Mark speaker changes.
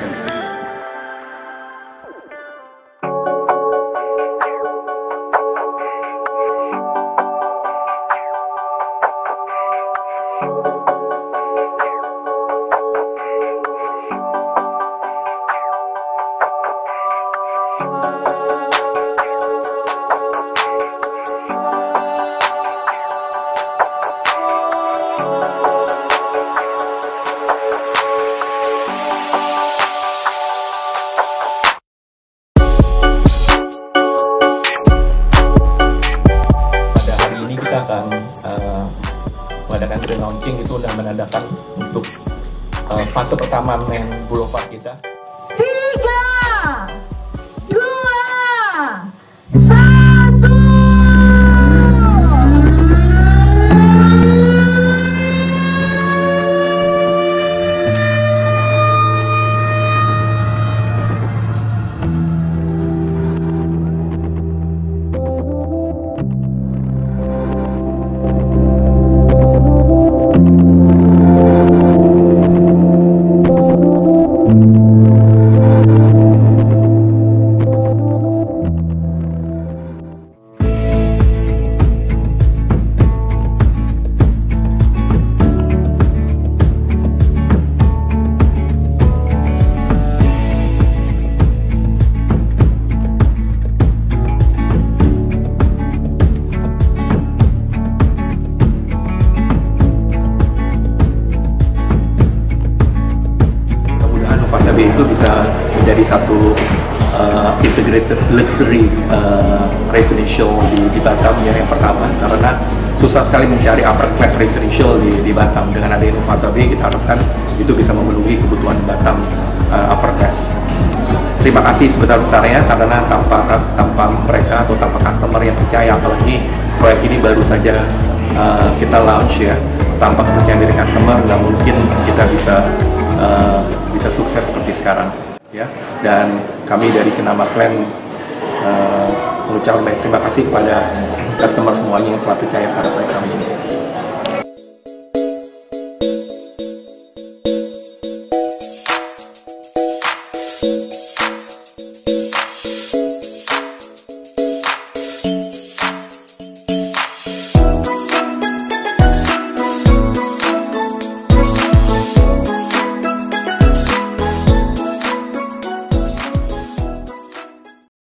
Speaker 1: seconds. King itu udah menandakan untuk uh, fase pertama main Boulevard kita.
Speaker 2: Tiga.
Speaker 1: Menjadi satu uh, integrated luxury uh, residential di, di Batam ya yang pertama. Karena susah sekali mencari upper class residential di, di Batam. Dengan adanya Nova B kita harapkan itu bisa memenuhi kebutuhan Batam uh, upper class. Terima kasih sebesar-besarnya karena tanpa tanpa mereka atau tanpa customer yang percaya apalagi proyek ini baru saja uh, kita launch ya. Tanpa kepercayaan dari customer nggak mungkin kita bisa uh, dan kami dari Sinama Slam uh, mengucapkan banyak terima kasih kepada customer semuanya yang telah percaya pada kami ini.